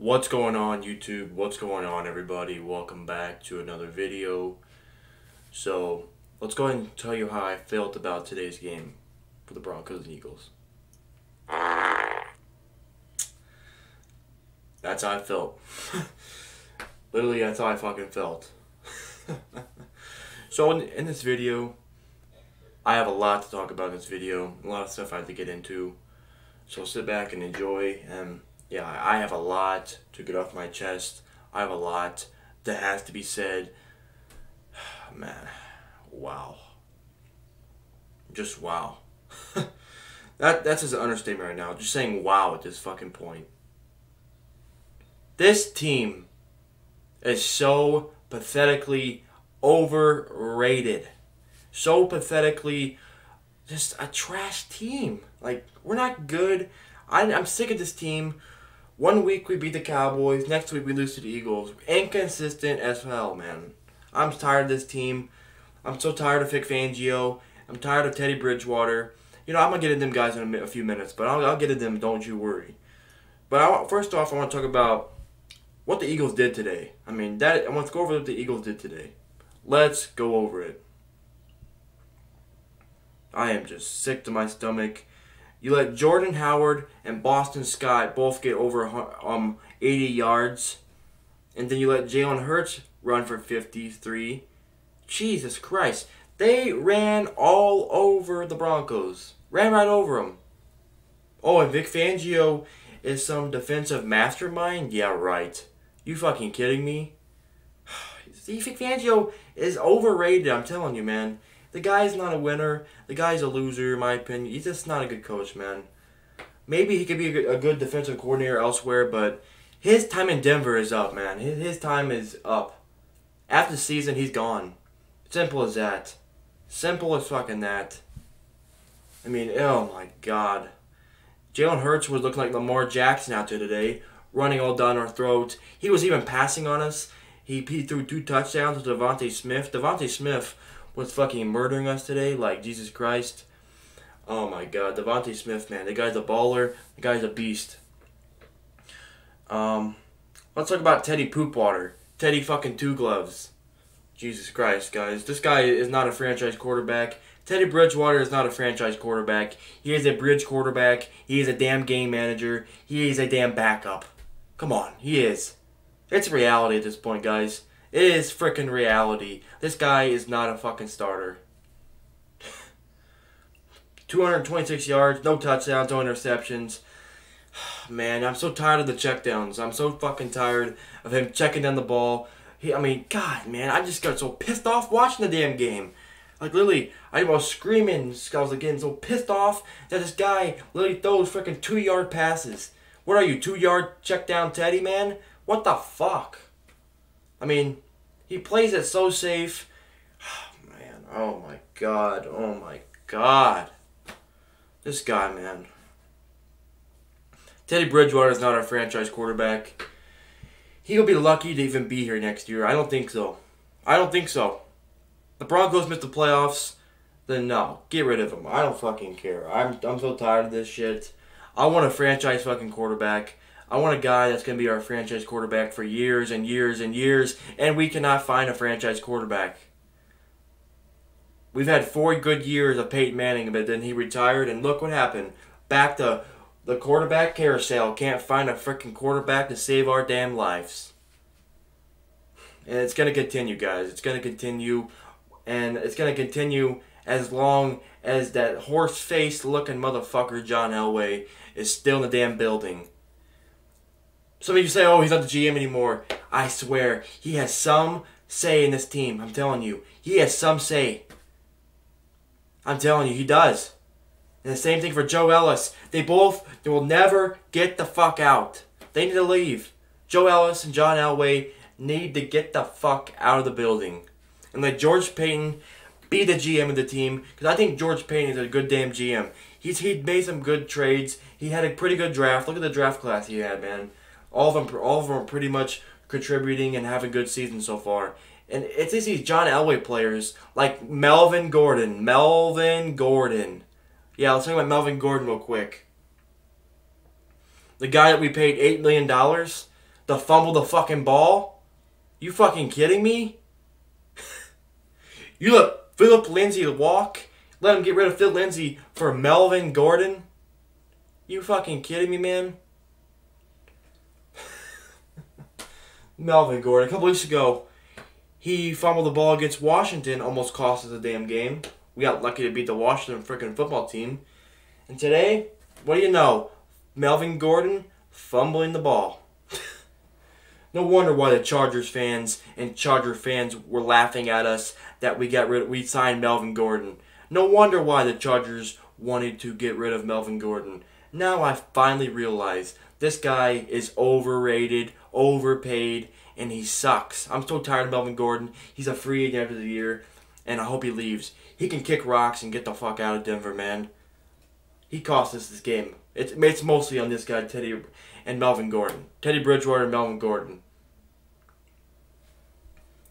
What's going on YouTube? What's going on everybody? Welcome back to another video. So, let's go ahead and tell you how I felt about today's game for the Broncos and Eagles. That's how I felt. Literally, that's how I fucking felt. so, in, in this video, I have a lot to talk about in this video. A lot of stuff I have to get into. So, sit back and enjoy. And, yeah, I have a lot to get off my chest. I have a lot that has to be said. Man, wow. Just wow. that that's an understatement right now. Just saying wow at this fucking point. This team is so pathetically overrated. So pathetically just a trash team. Like, we're not good. I, I'm sick of this team. One week we beat the Cowboys, next week we lose to the Eagles. Inconsistent as hell, man. I'm tired of this team. I'm so tired of Vic Fangio. I'm tired of Teddy Bridgewater. You know, I'm going to get into them guys in a, a few minutes, but I'll, I'll get into them, don't you worry. But I, first off, I want to talk about what the Eagles did today. I mean, that I want to go over what the Eagles did today. Let's go over it. I am just sick to my stomach. You let Jordan Howard and Boston Scott both get over um 80 yards, and then you let Jalen Hurts run for 53. Jesus Christ. They ran all over the Broncos. Ran right over them. Oh, and Vic Fangio is some defensive mastermind? Yeah, right. You fucking kidding me? See, Vic Fangio is overrated, I'm telling you, man. The guy's not a winner. The guy's a loser, in my opinion. He's just not a good coach, man. Maybe he could be a good, defensive coordinator elsewhere, but his time in Denver is up, man. His, his time is up. After the season, he's gone. Simple as that. Simple as fucking that. I mean, oh my god. Jalen Hurts was looking like Lamar Jackson out there today, running all down our throats. He was even passing on us. He, he threw two touchdowns to DeVonta Smith. DeVonta Smith was fucking murdering us today, like Jesus Christ. Oh my god, DeVonta Smith, man. The guy's a baller. The guy's a beast. Um, let's talk about Teddy Poopwater. Teddy fucking Two Gloves. Jesus Christ, guys. This guy is not a franchise quarterback. Teddy Bridgewater is not a franchise quarterback. He is a bridge quarterback. He is a damn game manager. He is a damn backup. Come on, he is. It's a reality at this point, guys. It is freaking reality. This guy is not a fucking starter. 226 yards, no touchdowns, no interceptions. Man, I'm so tired of the checkdowns. I'm so fucking tired of him checking down the ball. He, I mean, God, man, I just got so pissed off watching the damn game. Like, literally, I was screaming. I was getting so pissed off that this guy literally throws freaking two yard passes. What are you, two yard check down Teddy, man? What the fuck? I mean, he plays it so safe. man, oh my god, oh my god. This guy, man. Teddy Bridgewater is not our franchise quarterback. He'll be lucky to even be here next year. I don't think so. I don't think so. The Broncos missed the playoffs, then no. Get rid of him. I don't fucking care. I'm, I'm so tired of this shit. I want a franchise fucking quarterback. I want a guy that's going to be our franchise quarterback for years and years and years, and we cannot find a franchise quarterback. We've had four good years of Peyton Manning, but then he retired, and look what happened. Back to the quarterback carousel. Can't find a freaking quarterback to save our damn lives. And it's going to continue, guys. It's going to continue, and it's going to continue as long as that horse-faced looking motherfucker John Elway is still in the damn building. Some of you say, oh, he's not the GM anymore. I swear, he has some say in this team. I'm telling you. He has some say. I'm telling you, he does. And the same thing for Joe Ellis. They both, they will never get the fuck out. They need to leave. Joe Ellis and John Elway need to get the fuck out of the building. And let George Paton be the GM of the team. Because I think George Paton is a good damn GM. He's he made some good trades. He had a pretty good draft. Look at the draft class he had, man. All of them, all of them are pretty much contributing and having good seasons so far. And it's these John Elway players like Melvin Gordon. Melvin Gordon. Yeah, let's talk about Melvin Gordon real quick. The guy that we paid $8 million. to fumble the fucking ball? You fucking kidding me? you let Philip Lindsay walk? Let him get rid of Phil Lindsay for Melvin Gordon? You fucking kidding me, man? Melvin Gordon, a couple weeks ago, he fumbled the ball against Washington, almost cost us a damn game. We got lucky to beat the Washington freaking football team. And today, what do you know? Melvin Gordon fumbling the ball. no wonder why the Chargers fans and Charger fans were laughing at us that we got rid we signed Melvin Gordon. No wonder why the Chargers wanted to get rid of Melvin Gordon. Now I finally realize this guy is overrated, overpaid, and he sucks. I'm so tired of Melvin Gordon. He's a free agent after the year, and I hope he leaves. He can kick rocks and get the fuck out of Denver, man. He cost us this game. It's, it's mostly on this guy, Teddy, and Melvin Gordon. Teddy Bridgewater and Melvin Gordon.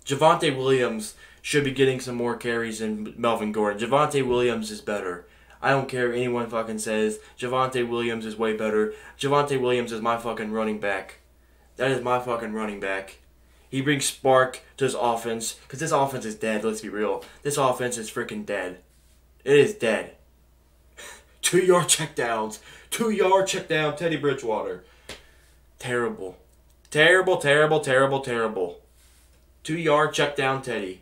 Javonte Williams should be getting some more carries than Melvin Gordon. Javonte Williams is better. I don't care anyone fucking says Javonte Williams is way better. Javonte Williams is my fucking running back. That is my fucking running back. He brings spark to his offense because this offense is dead. Let's be real. This offense is freaking dead. It is dead. Two yard checkdowns. Two yard checkdown. Teddy Bridgewater. Terrible. Terrible, terrible, terrible, terrible. Two yard checkdown, Teddy.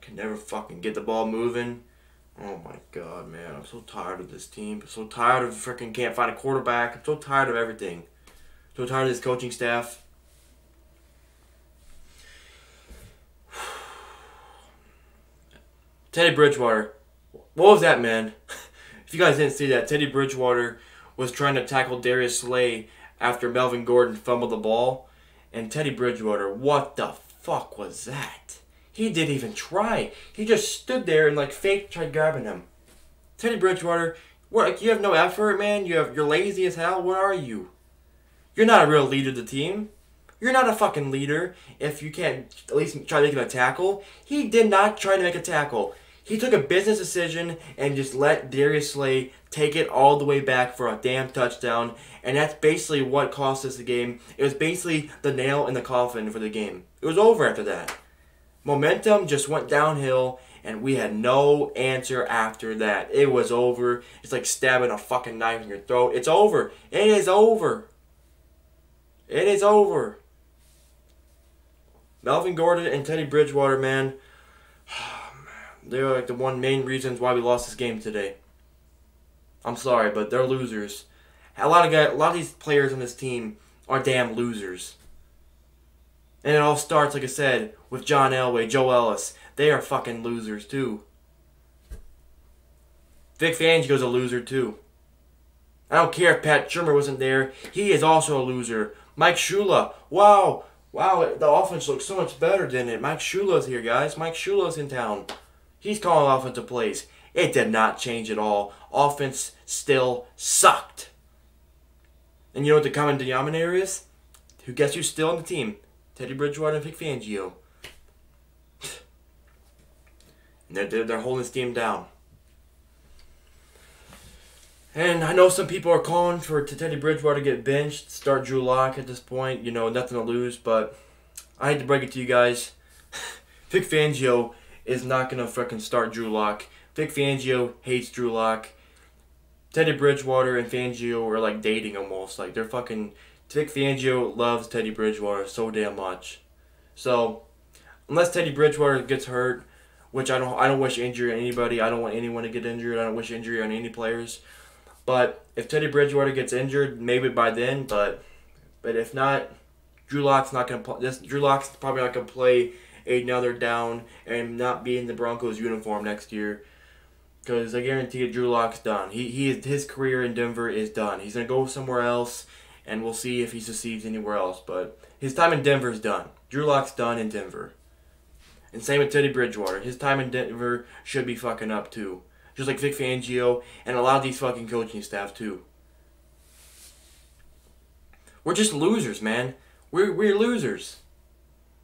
Can never fucking get the ball moving. Oh my god, man. I'm so tired of this team. I'm so tired of freaking can't find a quarterback. I'm so tired of everything. So tired of this coaching staff. Teddy Bridgewater. What was that, man? if you guys didn't see that, Teddy Bridgewater was trying to tackle Darius Slay after Melvin Gordon fumbled the ball. And Teddy Bridgewater, what the fuck was that? He didn't even try. He just stood there and like fake tried grabbing him. Teddy Bridgewater, what? Like, you have no effort, man. You have you're lazy as hell. What are you? You're not a real leader of the team. You're not a fucking leader if you can't at least try to making a tackle. He did not try to make a tackle. He took a business decision and just let Darius Slay take it all the way back for a damn touchdown. And that's basically what cost us the game. It was basically the nail in the coffin for the game. It was over after that. Momentum just went downhill, and we had no answer after that. It was over. It's like stabbing a fucking knife in your throat. It's over. It is over. It is over. Melvin Gordon and Teddy Bridgewater, man, they're like the one main reasons why we lost this game today. I'm sorry, but they're losers. A lot of guys, a lot of these players on this team are damn losers. And it all starts, like I said, with John Elway, Joe Ellis. They are fucking losers too. Vic Fangio's a loser too. I don't care if Pat Shurmur wasn't there. He is also a loser. Mike Shula. Wow. Wow, the offense looks so much better, didn't it? Mike Shula's here, guys. Mike Shula's in town. He's calling offensive plays. It did not change at all. Offense still sucked. And you know what the common denominator is? Who guess who's still on the team? Teddy Bridgewater and Vic Fangio. and they're, they're, they're holding this team down. And I know some people are calling for Teddy Bridgewater to get benched, start Drew Lock at this point. You know, nothing to lose, but I hate to break it to you guys. Vic Fangio is not going to fucking start Drew Lock. Vic Fangio hates Drew Lock. Teddy Bridgewater and Fangio are like dating almost. Like they're fucking Vic Fangio loves Teddy Bridgewater so damn much. So, unless Teddy Bridgewater gets hurt, which I don't, I don't wish injury on anybody. I don't want anyone to get injured. I don't wish injury on any players. But if Teddy Bridgewater gets injured, maybe by then. But, but if not, Drew Lock's not gonna play. This Drew Lock's probably not gonna play another down and not be in the Broncos uniform next year. Because I guarantee you, Drew Lock's done. He, he is, his career in Denver is done. He's gonna go somewhere else and we'll see if he succeeds anywhere else. But his time in Denver is done. Drew Lock's done in Denver. And same with Teddy Bridgewater. His time in Denver should be fucking up too. Just like Vic Fangio and a lot of these fucking coaching staff too. We're just losers, man. We're, we're losers.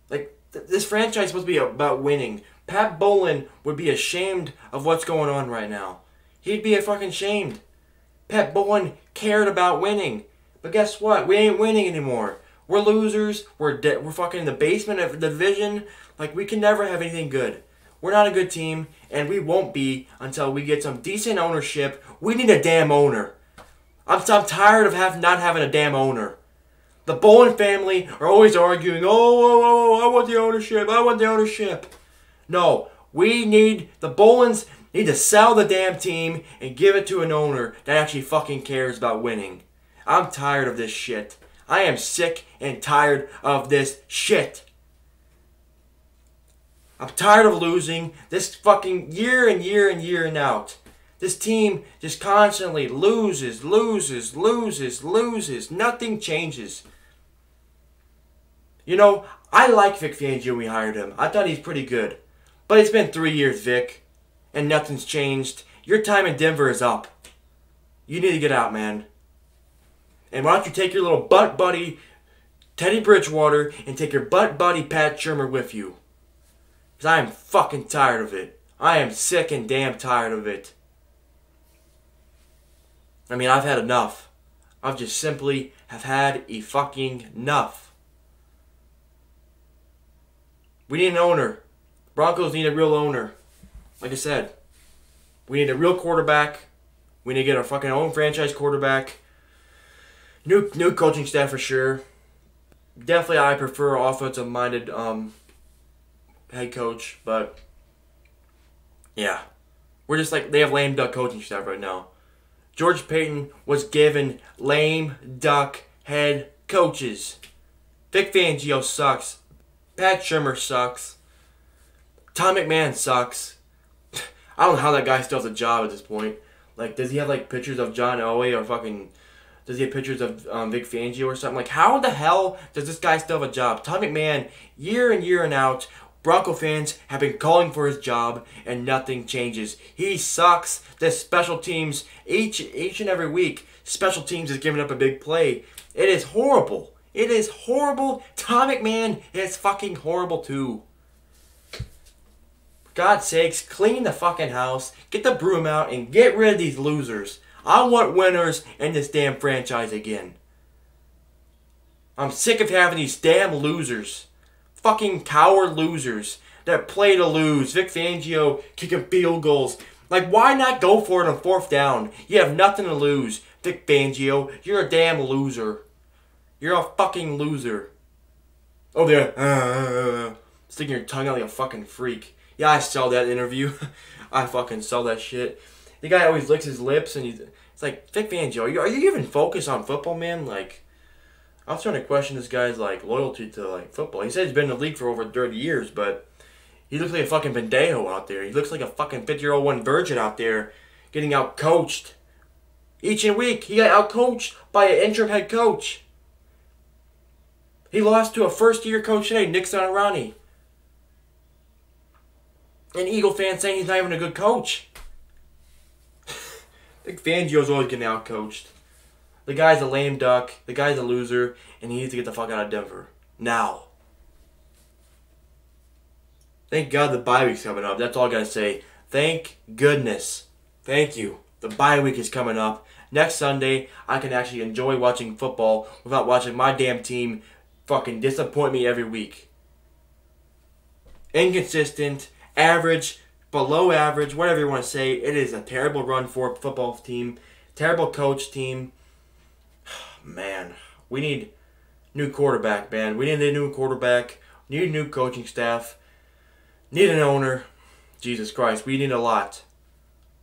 Like, th- this franchise supposed to be about winning. Pat Bowlen would be ashamed of what's going on right now. He'd be a fucking shamed. Pat Bowlen cared about winning. But guess what? We ain't winning anymore. We're losers. We're de- we're fucking in the basement of the division. Like we can never have anything good. We're not a good team, and we won't be until we get some decent ownership. We need a damn owner. I'm, I'm tired of have, not having a damn owner. The Bowlen family are always arguing, oh, oh, oh, oh, I want the ownership, I want the ownership. No, we need, the Bowlens need to sell the damn team and give it to an owner that actually fucking cares about winning. I'm tired of this shit. I am sick and tired of this shit. I'm tired of losing this fucking year and year and year and out. This team just constantly loses, loses, loses, loses. Nothing changes. You know, I like Vic Fangio we hired him. I thought he's pretty good. But it's been three years, Vic, and nothing's changed. Your time in Denver is up. You need to get out, man. And why don't you take your little butt buddy Teddy Bridgewater and take your butt buddy Pat Shurmur with you? Because I am fucking tired of it. I am sick and damn tired of it. I mean, I've had enough. I've just simply have had a fucking enough. We need an owner. Broncos need a real owner. Like I said, we need a real quarterback. We need to get our fucking own franchise quarterback. New new coaching staff for sure. Definitely, I prefer offensive minded um, head coach, but yeah, we're just like they have lame duck coaching staff right now. George Paton was given lame duck head coaches. Vic Fangio sucks. Pat Shurmur sucks. Tom McMahon sucks. I don't know how that guy still has a job at this point. Like, does he have like pictures of John Elway or fucking? Does he have pictures of um, Vic Fangio or something? Like, how the hell does this guy still have a job? Tom McMahon, year in year and out, Bronco fans have been calling for his job, and nothing changes. He sucks. The special teams each each and every week, special teams is giving up a big play. It is horrible. It is horrible. Tom McMahon is fucking horrible too. God's sakes, clean the fucking house, get the broom out, and get rid of these losers. I want winners in this damn franchise again. I'm sick of having these damn losers. Fucking coward losers that play to lose. Vic Fangio kicking field goals. Like, why not go for it on fourth down? You have nothing to lose. Vic Fangio, you're a damn loser. You're a fucking loser. Oh, there. Uh, uh, uh, uh. sticking your tongue out like a fucking freak. Yeah, I saw that interview. I fucking saw that shit. The guy always licks his lips, and he's it's like Vic Fangio. Are you, are you even focused on football, man? Like, I was starting to question this guy's like loyalty to like football. He said he's been in the league for over thirty years, but he looks like a fucking pendejo out there. He looks like a fucking fifty year old one virgin out there, getting out coached. Each and week, he got out coached by an interim head coach. He lost to a first year coach today, Nick Sirianni. An Eagle fan saying he's not even a good coach. I think Fangio's always getting out coached. The guy's a lame duck. The guy's a loser, and he needs to get the fuck out of Denver now. Thank God the bye week's coming up. That's all I gotta say. Thank goodness. Thank you. The bye week is coming up. Next Sunday, I can actually enjoy watching football without watching my damn team fucking disappoint me every week. Inconsistent, average, below average, whatever you want to say. It is a terrible run for a football team. Terrible coach team. Man, we need new quarterback, man. We need a new quarterback. Need a new coaching staff. Need an owner. Jesus Christ, we need a lot.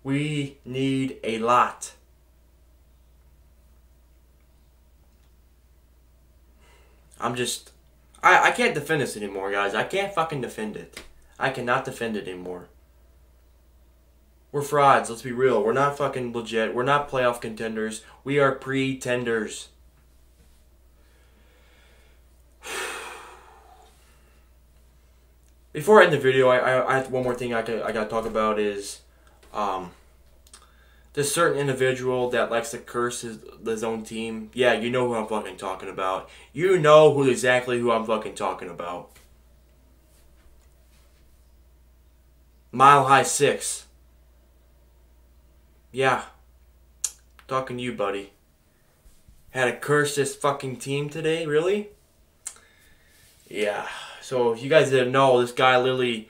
We need a lot. I'm just I, I can't defend this anymore, guys. I can't fucking defend it. I cannot defend it anymore. We're frauds, let's be real. We're not fucking legit. We're not playoff contenders. We are pretenders. Before I end the video, I, I, I have one more thing I, could, I gotta talk about is um, this certain individual that likes to curse his, his own team. Yeah, you know who I'm fucking talking about. You know who exactly who I'm fucking talking about. Mile High 6. Yeah. Talking to you, buddy. had to curse this fucking team today, really? Yeah. So you guys didn't know, this guy literally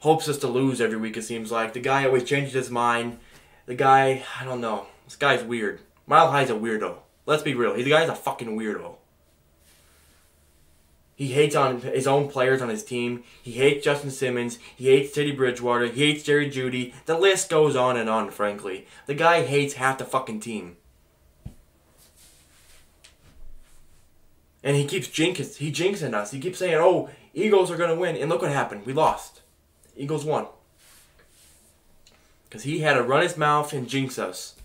hopes us to lose every week, it seems like. The guy always changes his mind. The guy, I don't know. This guy's weird. Mile High's a weirdo. Let's be real. The guy's a fucking weirdo. He hates on his own players on his team. He hates Justin Simmons. He hates Teddy Bridgewater. He hates Jerry Jeudy. The list goes on and on, frankly. The guy hates half the fucking team. And he keeps jinxing, he jinxing us. He keeps saying, oh, Eagles are going to win. And look what happened. We lost. Eagles won. Because he had to run his mouth and jinx us.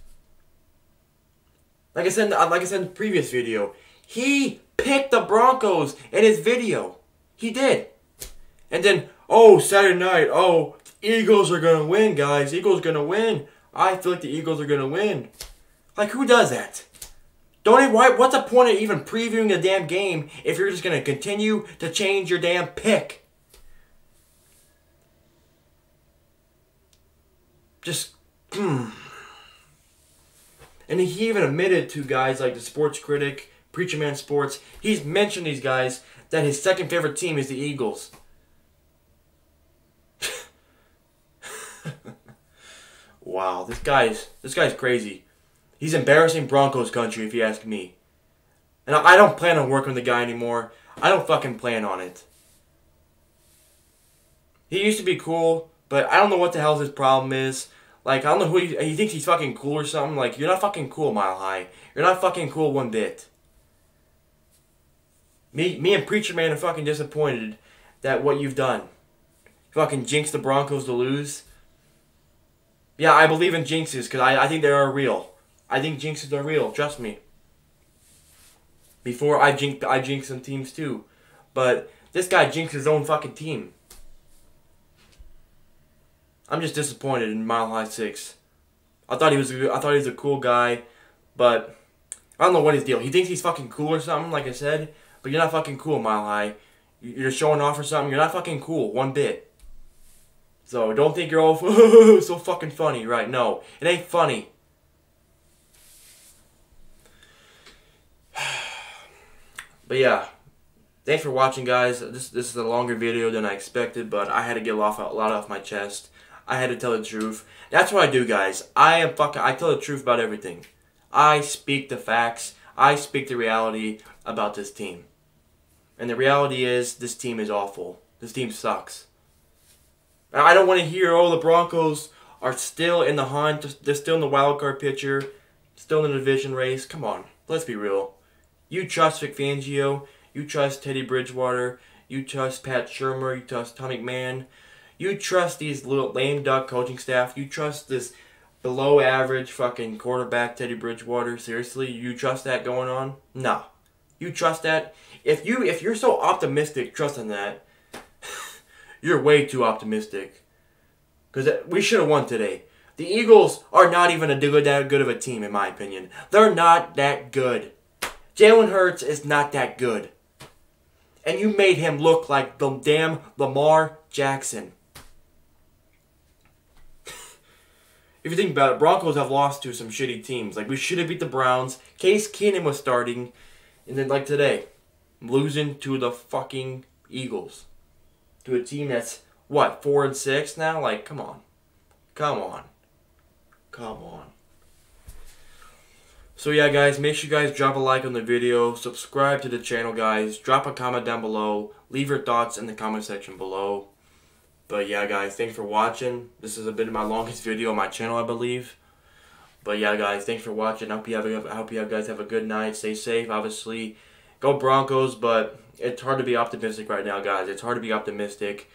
Like I said, like I said in the previous video, he picked the Broncos in his video. He did. And then, oh, Saturday night, oh, Eagles are gonna win, guys. Eagles gonna win. I feel like the Eagles are gonna win. Like, who does that? Don't even, why, what's the point of even previewing the damn game if you're just gonna continue to change your damn pick? Just, hmm. And he even admitted to guys like the Sports Critic, Preacher Man Sports, he's mentioned these guys that his second favorite team is the Eagles. wow, this guy's this guy's crazy. He's embarrassing Broncos country if you ask me. And I don't plan on working with the guy anymore. I don't fucking plan on it. He used to be cool, but I don't know what the hell his problem is. Like, I don't know who he, he thinks he's fucking cool or something. Like, you're not fucking cool, Mile High. You're not fucking cool one bit. Me, me and Preacher Man are fucking disappointed that what you've done. fucking jinx the Broncos to lose. Yeah, I believe in jinxes because I, I think they are real. I think jinxes are real. Trust me. Before I jinx, I jinx some teams too, but this guy jinxed his own fucking team. I'm just disappointed in Mile High Six. I thought he was a, I thought he was a cool guy, but I don't know what his deal. He thinks he's fucking cool or something, like I said. But you're not fucking cool, Mile High. You're showing off or something. You're not fucking cool one bit. So don't think you're all so fucking funny, right? No, it ain't funny. But yeah, thanks for watching, guys. This this is a longer video than I expected, but I had to get off a lot off my chest. I had to tell the truth. That's what I do, guys. I am fucking. I tell the truth about everything. I speak the facts. I speak the reality about this team. And the reality is, this team is awful. This team sucks. I don't want to hear, oh, the Broncos are still in the hunt. They're still in the wild card picture. Still in the division race. Come on. Let's be real. You trust Vic Fangio. You trust Teddy Bridgewater. You trust Pat Shurmur. You trust Tom McMahon. You trust these little lame duck coaching staff. You trust this below average fucking quarterback Teddy Bridgewater. Seriously, you trust that going on? No. You trust that? If you if you're so optimistic trusting that, you're way too optimistic. Cuz we should have won today. The Eagles are not even a good that good of a team in my opinion. They're not that good. Jalen Hurts is not that good. And you made him look like the damn Lamar Jackson. if you think about it, Broncos have lost to some shitty teams. Like we should have beat the Browns. Case Keenum was starting, and then like today, losing to the fucking Eagles, to a team that's what four and six now. Like, come on, come on, come on. So yeah, guys, make sure you guys drop a like on the video, subscribe to the channel, guys. Drop a comment down below. Leave your thoughts in the comment section below. But yeah, guys, thanks for watching. This is a bit of my longest video on my channel, I believe. But yeah, guys, thanks for watching. I hope you have I hope you guys have a good night. Stay safe, obviously. Go Broncos, but it's hard to be optimistic right now, guys. It's hard to be optimistic.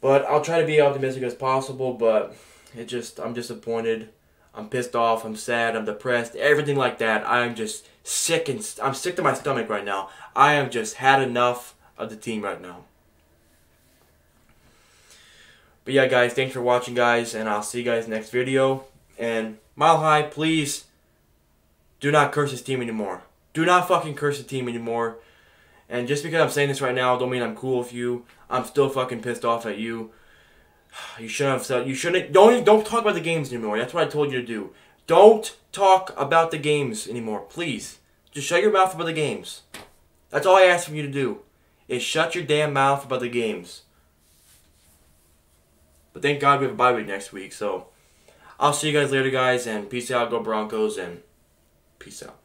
But I'll try to be optimistic as possible, but it just I'm disappointed. I'm pissed off. I'm sad. I'm depressed. Everything like that. I'm just sick and I'm sick to my stomach right now. I am just had enough of the team right now. But yeah, guys, thanks for watching, guys, and I'll see you guys next video. And Mile High, please do not curse this team anymore. Do not fucking curse the team anymore. And just because I'm saying this right now, don't mean I'm cool with you. I'm still fucking pissed off at you. You shouldn't have said. You shouldn't. Don't don't talk about the games anymore. That's what I told you to do. Don't talk about the games anymore, please. Just shut your mouth about the games. That's all I ask from you to do. Is shut your damn mouth about the games. But thank God we have a bye week next week. So I'll see you guys later, guys, and peace out. Go Broncos and peace out.